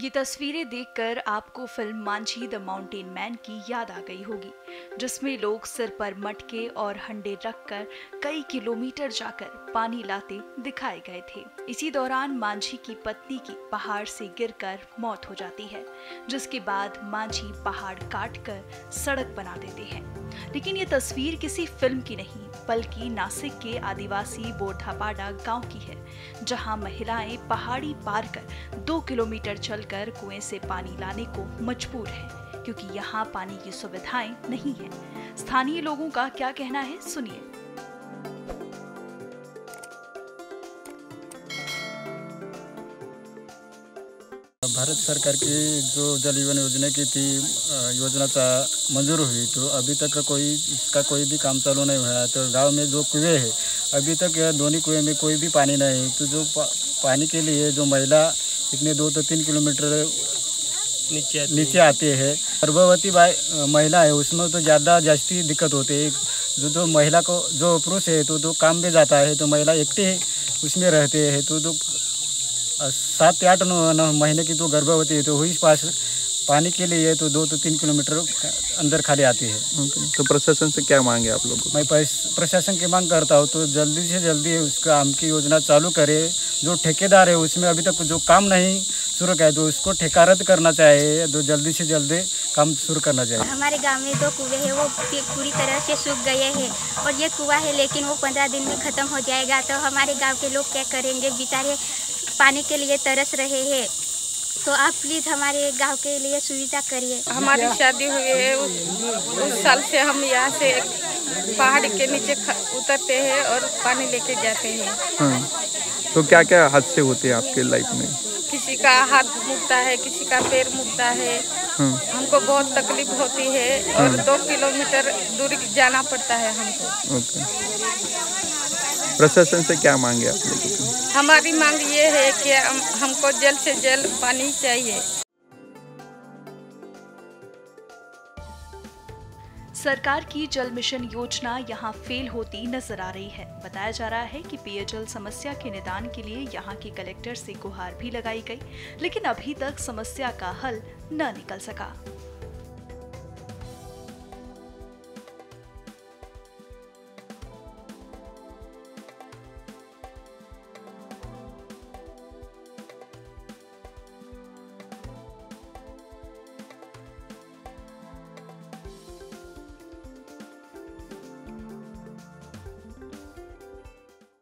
ये तस्वीरें देखकर आपको film Manjhi the mountain man की याद आ गई होगी, जिसमें लोग सिर पर मटके और हंडे रखकर कई किलोमीटर जाकर पानी लाते दिखाए गए थे। इसी दौरान मांझी की पत्नी की पहाड़ से गिरकर मौत हो जाती है, जिसके बाद मांझी पहाड़ काट कर सड़क बना देते हैं। लेकिन ये तस्वीर किसी फ़िल्म की नहीं बल्कि नासिक के आदिवासी बोरधापाड़ा गाँव की है, जहाँ महिलाएँ पहाड़ी पार कर दो किलोमीटर चलकर कुएँ से पानी लाने को मजबूर हैं, क्योंकि यहाँ पानी की सुविधाएँ नहीं है। स्थानीय लोगों का क्या कहना है, सुनिए। भारत सरकार की जो जल जीवन योजना की थी योजना मंजूर हुई तो अभी तक कोई इसका कोई भी काम चालू नहीं हुआ तो गाँव में जो कुएँ है अभी तक दोनों कुएँ में कोई भी पानी नहीं। तो जो पा, पानी के लिए जो महिला इतने दो तो तीन किलोमीटर नीचे नीचे आते हैं गर्भवती महिला है उसमें तो ज़्यादा जास्ती दिक्कत होती है। जो जो महिला को जो पुरुष है तो जो काम में जाता है तो महिला एकटे उसमें रहते हैं तो जो सात से आठ नौ महीने की तो गर्भवती है तो वही पास पानी के लिए तो दो तो तीन किलोमीटर अंदर खाली आती है। तो प्रशासन से क्या मांगे आप लोग मैं प्रशासन की मांग करता हूँ तो जल्दी से जल्दी उसका आम की योजना चालू करे। जो ठेकेदार है उसमें अभी तक जो काम नहीं शुरू किया तो उसको ठेका रद्द करना चाहिए तो जल्दी से जल्दी काम शुरू करना चाहिए हमारे गाँव में दो कुएँ हैं वो पूरी तरह से सूख गए हैं और ये कुआ है लेकिन वो पंद्रह दिन में ख़त्म हो जाएगा तो हमारे गाँव के लोग क्या करेंगे? बेचारे पानी के लिए तरस रहे हैं। तो आप प्लीज़ हमारे गाँव के लिए सुविधा करिए। हमारी शादी हुई है उस, उस साल से हम यहाँ से पहाड़ के नीचे उतरते हैं और पानी लेके जाते हैं। हाँ। तो क्या क्या हादसे होते हैं आपके लाइफ में? किसी का हाथ मुकता है किसी का पैर मुकता है। हाँ। हमको बहुत तकलीफ़ होती है और हाँ। दो किलोमीटर दूरी जाना पड़ता है हमको। प्रशासन से क्या मांगे आप लोगों को हमारी मांग ये है कि हम, हमको जल्द से जल्द पानी चाहिए। सरकार की जल मिशन योजना यहाँ फेल होती नज़र आ रही है। बताया जा रहा है कि पेयजल समस्या के निदान के लिए यहाँ के कलेक्टर से गुहार भी लगाई गई लेकिन अभी तक समस्या का हल न निकल सका।